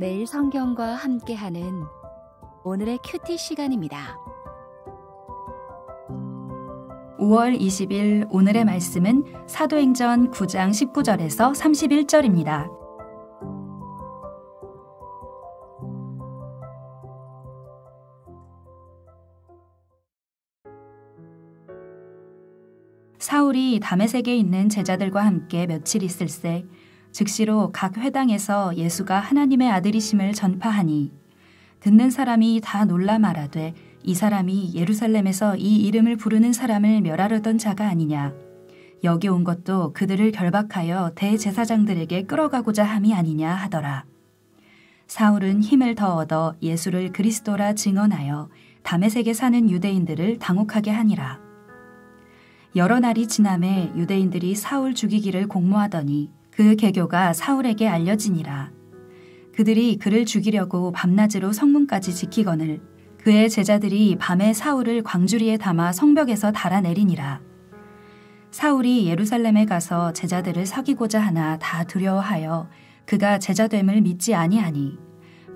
매일 성경과 함께하는 오늘의 큐티 시간입니다. 5월 20일 오늘의 말씀은 사도행전 9장 19절에서 31절입니다. 사울이 다메섹에 있는 제자들과 함께 며칠 있을새 즉시로 각 회당에서 예수가 하나님의 아들이심을 전파하니 듣는 사람이 다 놀라 말하되 이 사람이 예루살렘에서 이 이름을 부르는 사람을 멸하려던 자가 아니냐. 여기 온 것도 그들을 결박하여 대제사장들에게 끌어가고자 함이 아니냐 하더라. 사울은 힘을 더 얻어 예수를 그리스도라 증언하여 담에색에 사는 유대인들을 당혹하게 하니라. 여러 날이 지남에 유대인들이 사울 죽이기를 공모하더니 그 계교가 사울에게 알려지니라. 그들이 그를 죽이려고 밤낮으로 성문까지 지키거늘 그의 제자들이 밤에 사울을 광주리에 담아 성벽에서 달아내리니라. 사울이 예루살렘에 가서 제자들을 사귀고자 하나 다 두려워하여 그가 제자됨을 믿지 아니하니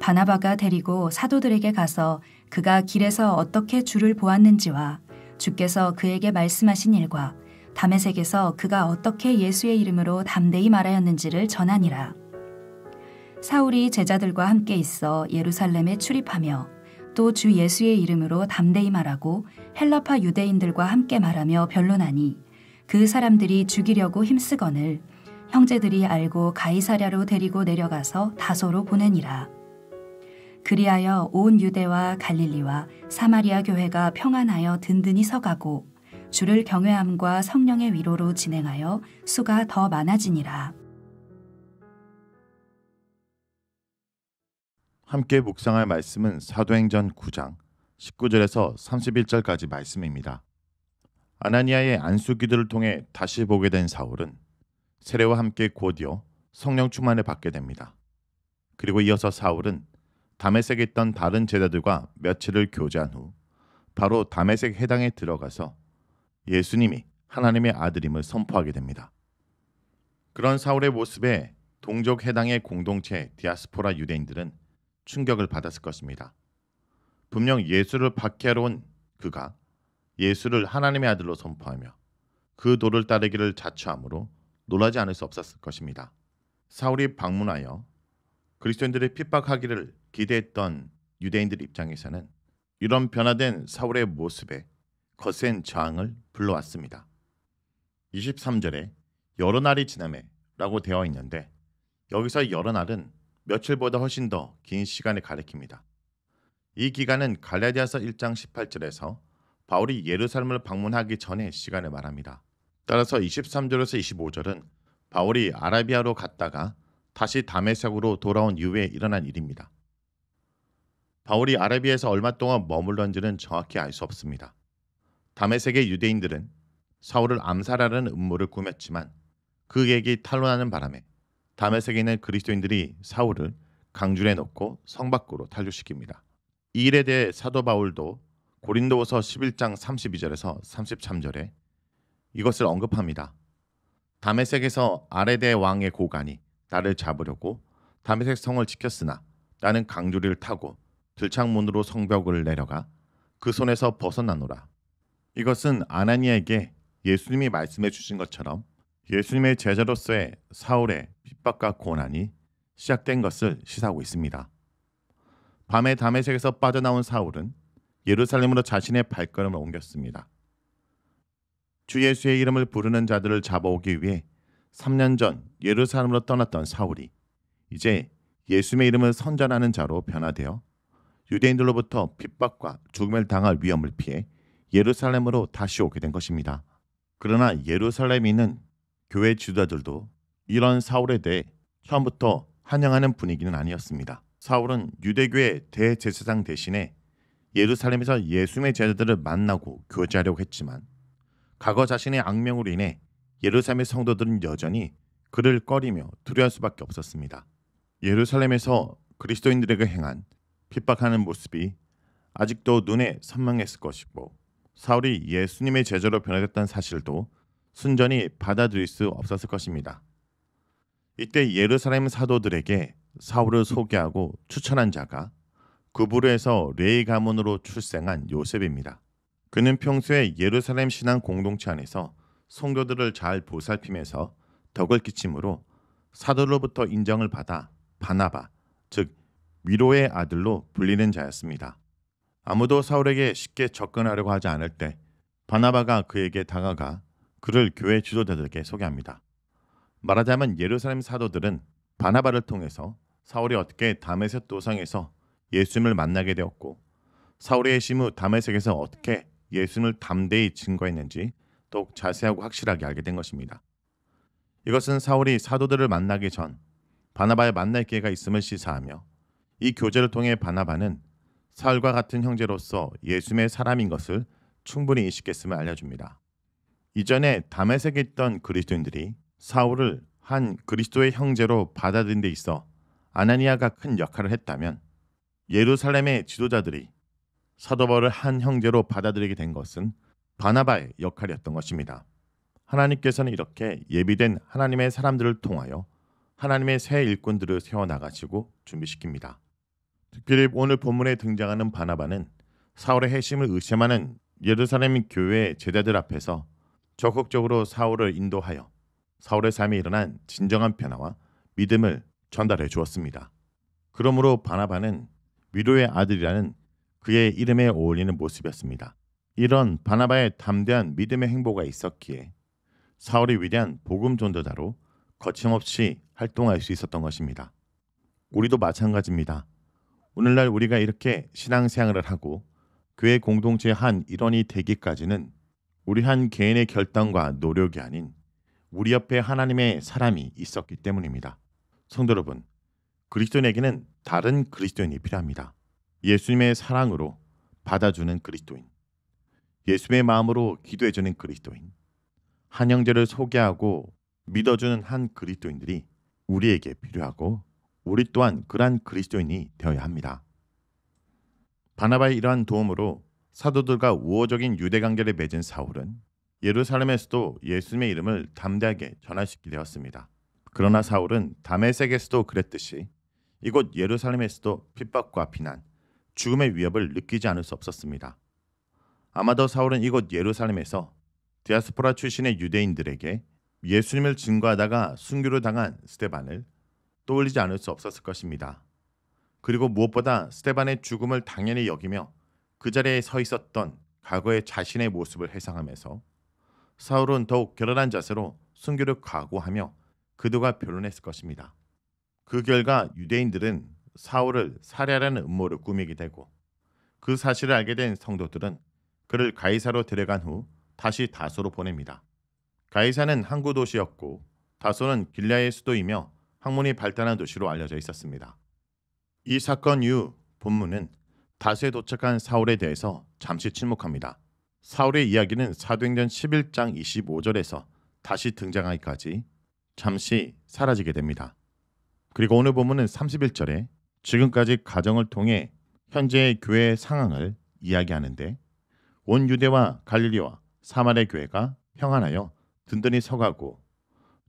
바나바가 데리고 사도들에게 가서 그가 길에서 어떻게 주를 보았는지와 주께서 그에게 말씀하신 일과 담에색에서 그가 어떻게 예수의 이름으로 담대히 말하였는지를 전하니라. 사울이 제자들과 함께 있어 예루살렘에 출입하며 또 주 예수의 이름으로 담대히 말하고 헬라파 유대인들과 함께 말하며 변론하니 그 사람들이 죽이려고 힘쓰거늘 형제들이 알고 가이사랴로 데리고 내려가서 다소로 보내니라. 그리하여 온 유대와 갈릴리와 사마리아 교회가 평안하여 든든히 서가고 주를 경외함과 성령의 위로로 진행하여 수가 더 많아지니라. 함께 묵상할 말씀은 사도행전 9장 19절에서 31절까지 말씀입니다. 아나니아의 안수 기도를 통해 다시 보게 된 사울은 세례와 함께 곧이어 성령 충만을 받게 됩니다. 그리고 이어서 사울은 다메섹에 있던 다른 제자들과 며칠을 교제한 후 바로 다메섹 해당에 들어가서 예수님이 하나님의 아들임을 선포하게 됩니다. 그런 사울의 모습에 동족 해당의 공동체 디아스포라 유대인들은 충격을 받았을 것입니다. 분명 예수를 박해하러 온 그가 예수를 하나님의 아들로 선포하며 그 도를 따르기를 자처함으로 놀라지 않을 수 없었을 것입니다. 사울이 방문하여 그리스도인들의 핍박하기를 기대했던 유대인들 입장에서는 이런 변화된 사울의 모습에 거센 저항을 불러왔습니다. 23절에 여러 날이 지남에 라고 되어 있는데 여기서 여러 날은 며칠보다 훨씬 더 긴 시간을 가리킵니다. 이 기간은 갈라디아서 1장 18절에서 바울이 예루살렘을 방문하기 전의 시간을 말합니다. 따라서 23절에서 25절은 바울이 아라비아로 갔다가 다시 다메섹으로 돌아온 이후에 일어난 일입니다. 바울이 아라비아에서 얼마 동안 머물렀는지는 정확히 알 수 없습니다. 다메섹의 유대인들은 사울을 암살하려는 음모를 꾸몄지만 그 얘기 탄로나는 바람에 다메섹에 있는 그리스도인들이 사울을 강줄에 놓고 성 밖으로 탈주시킵니다. 이 일에 대해 사도 바울도 고린도후서 11장 32절에서 33절에 이것을 언급합니다. 다메섹에서 아레데 왕의 고관이 나를 잡으려고 다메섹 성을 지켰으나 나는 강주리를 타고 들창문으로 성벽을 내려가 그 손에서 벗어나노라. 이것은 아나니에게 예수님이 말씀해 주신 것처럼 예수님의 제자로서의 사울의 핍박과 고난이 시작된 것을 시사하고 있습니다. 밤에 담에색에서 빠져나온 사울은 예루살렘으로 자신의 발걸음을 옮겼습니다. 주 예수의 이름을 부르는 자들을 잡아오기 위해 3년 전 예루살렘으로 떠났던 사울이 이제 예수님의 이름을 선전하는 자로 변화되어 유대인들로부터 핍박과 죽음을 당할 위험을 피해 예루살렘으로 다시 오게 된 것입니다. 그러나 예루살렘에 있는 교회 지도자들도 이런 사울에 대해 처음부터 환영하는 분위기는 아니었습니다. 사울은 유대교의 대제사장 대신에 예루살렘에서 예수님의 제자들을 만나고 교제하려고 했지만 과거 자신의 악명으로 인해 예루살렘의 성도들은 여전히 그를 꺼리며 두려워할 수밖에 없었습니다. 예루살렘에서 그리스도인들에게 행한 핍박하는 모습이 아직도 눈에 선명했을 것이고 사울이 예수님의 제자로 변화됐다는 사실도 순전히 받아들일 수 없었을 것입니다. 이때 예루살렘 사도들에게 사울을 소개하고 추천한 자가 구부르에서 레이 가문으로 출생한 요셉입니다. 그는 평소에 예루살렘 신앙 공동체 안에서 성도들을 잘 보살피면서 덕을 끼침으로 사도로부터 인정을 받아 바나바, 즉 위로의 아들로 불리는 자였습니다. 아무도 사울에게 쉽게 접근하려고 하지 않을 때 바나바가 그에게 다가가 그를 교회 지도자들에게 소개합니다. 말하자면 예루살렘 사도들은 바나바를 통해서 사울이 어떻게 다메섹 도상에서 예수님을 만나게 되었고 사울의 심후 다메섹에서 어떻게 예수님을 담대히 증거했는지 더욱 자세하고 확실하게 알게 된 것입니다. 이것은 사울이 사도들을 만나기 전 바나바의 만날 기회가 있음을 시사하며 이 교제를 통해 바나바는 사울과 같은 형제로서 예수님의 사람인 것을 충분히 인식했음을 알려줍니다. 이전에 다메섹에 있던 그리스도인들이 사울을 한 그리스도의 형제로 받아들인 데 있어 아나니아가 큰 역할을 했다면 예루살렘의 지도자들이 사도 바울을 한 형제로 받아들이게 된 것은 바나바의 역할이었던 것입니다. 하나님께서는 이렇게 예비된 하나님의 사람들을 통하여 하나님의 새 일꾼들을 세워 나가시고 준비시킵니다. 특별히 오늘 본문에 등장하는 바나바는 사울의 핵심을 의심하는 예루살렘 교회 제자들 앞에서 적극적으로 사울을 인도하여 사울의 삶에 일어난 진정한 변화와 믿음을 전달해 주었습니다. 그러므로 바나바는 위로의 아들이라는 그의 이름에 어울리는 모습이었습니다. 이런 바나바의 담대한 믿음의 행보가 있었기에 사울이 위대한 복음 전도자로 거침없이 활동할 수 있었던 것입니다. 우리도 마찬가지입니다. 오늘날 우리가 이렇게 신앙생활을 하고 교회 공동체의 한 일원이 되기까지는 우리 한 개인의 결단과 노력이 아닌 우리 옆에 하나님의 사람이 있었기 때문입니다. 성도 여러분, 그리스도인에게는 다른 그리스도인이 필요합니다. 예수님의 사랑으로 받아주는 그리스도인, 예수님의 마음으로 기도해주는 그리스도인, 한 형제를 소개하고 믿어주는 한 그리스도인들이 우리에게 필요하고 우리 또한 그러한 그리스도인이 되어야 합니다. 바나바의 이러한 도움으로 사도들과 우호적인 유대 관계를 맺은 사울은 예루살렘에서도 예수님의 이름을 담대하게 전하시게 되었습니다. 그러나 사울은 다메섹에서도 그랬듯이 이곳 예루살렘에서도 핍박과 비난, 죽음의 위협을 느끼지 않을 수 없었습니다. 아마도 사울은 이곳 예루살렘에서 디아스포라 출신의 유대인들에게 예수님을 증거하다가 순교를 당한 스테반을 떠올리지 않을 수 없었을 것입니다. 그리고 무엇보다 스테반의 죽음을 당연히 여기며 그 자리에 서 있었던 과거의 자신의 모습을 회상하면서 사울은 더욱 결연한 자세로 순교를 각오하며 그도가 변론했을 것입니다. 그 결과 유대인들은 사울을 살해하려는 음모를 꾸미게 되고 그 사실을 알게 된 성도들은 그를 가이사로 데려간 후 다시 다소로 보냅니다. 가이사는 항구 도시였고 다소는 길라의 수도이며 학문이 발달한 도시로 알려져 있었습니다. 이 사건 이후 본문은 다소에 도착한 사울에 대해서 잠시 침묵합니다. 사울의 이야기는 사도행전 11장 25절에서 다시 등장하기까지 잠시 사라지게 됩니다. 그리고 오늘 본문은 31절에 지금까지 가정을 통해 현재의 교회의 상황을 이야기하는데 온 유대와 갈릴리와 사마리 교회가 평안하여 든든히 서가고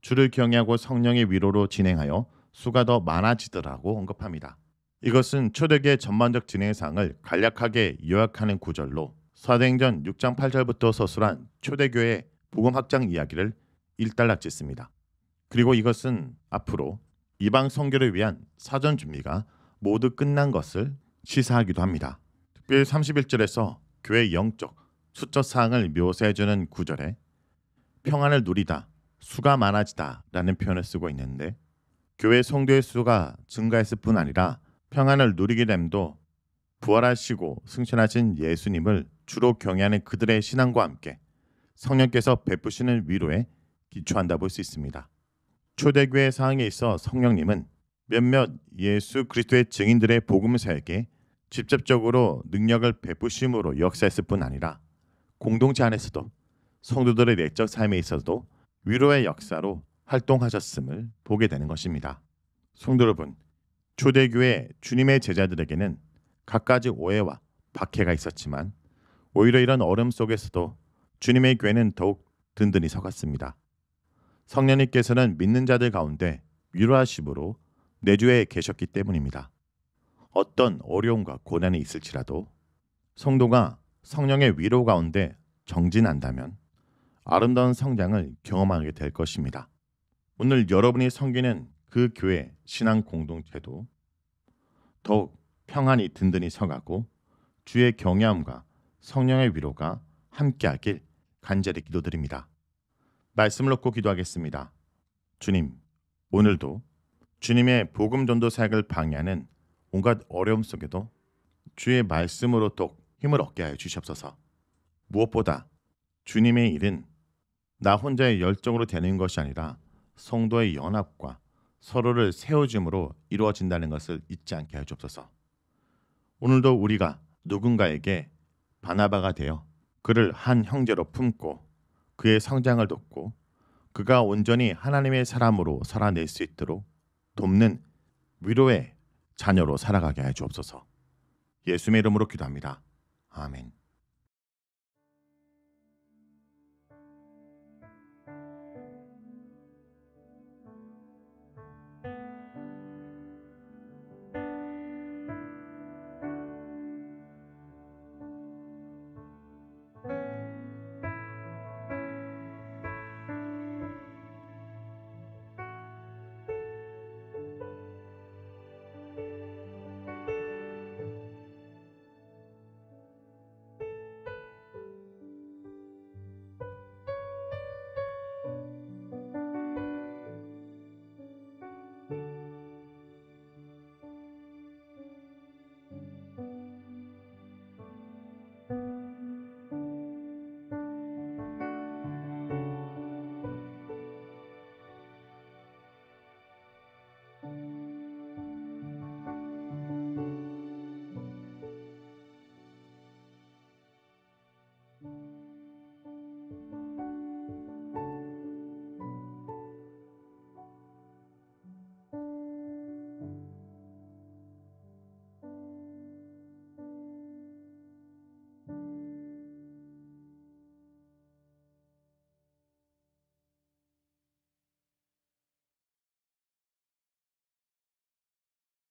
주를 경외하고 성령의 위로로 진행하여 수가 더 많아지더라고 언급합니다. 이것은 초대교의 전반적 진행 상을 간략하게 요약하는 구절로 사도행전 6장 8절부터 서술한 초대교회 복음 확장 이야기를 일단락 짓습니다. 그리고 이것은 앞으로 이방 선교를 위한 사전 준비가 모두 끝난 것을 시사하기도 합니다. 특별히 31절에서 교회 영적 수적 사항을 묘사해주는 구절에 평안을 누리다, 수가 많아지다라는 표현을 쓰고 있는데 교회 성도의 수가 증가했을 뿐 아니라 평안을 누리게 됨도 부활하시고 승천하신 예수님을 주로 경외하는 그들의 신앙과 함께 성령께서 베푸시는 위로에 기초한다 볼 수 있습니다. 초대교회 상황에 있어 성령님은 몇몇 예수 그리스도의 증인들의 복음 사에게 직접적으로 능력을 베푸심으로 역사했을 뿐 아니라 공동체 안에서도 성도들의 내적 삶에 있어도 위로의 역사로 활동하셨음을 보게 되는 것입니다. 성도 여러분, 초대교회 주님의 제자들에게는 갖가지 오해와 박해가 있었지만 오히려 이런 어름 속에서도 주님의 교회는 더욱 든든히 서갔습니다. 성령님께서는 믿는 자들 가운데 위로하심으로 내주에 계셨기 때문입니다. 어떤 어려움과 고난이 있을지라도 성도가 성령의 위로 가운데 정진한다면 아름다운 성장을 경험하게 될 것입니다. 오늘 여러분이 섬기는 그 교회 신앙 공동체도 더욱 평안히 든든히 서가고 주의 경외함과 성령의 위로가 함께하길 간절히 기도드립니다. 말씀을 놓고 기도하겠습니다. 주님, 오늘도 주님의 복음 전도 사역을 방해하는 온갖 어려움 속에도 주의 말씀으로 또 힘을 얻게 하여 주시옵소서. 무엇보다 주님의 일은 나 혼자의 열정으로 되는 것이 아니라 성도의 연합과 서로를 세워줌으로 이루어진다는 것을 잊지 않게 하여 주옵소서. 오늘도 우리가 누군가에게 바나바가 되어 그를 한 형제로 품고 그의 성장을 돕고 그가 온전히 하나님의 사람으로 살아낼 수 있도록 돕는 위로의 자녀로 살아가게 해 주옵소서. 예수의 이름으로 기도합니다. 아멘.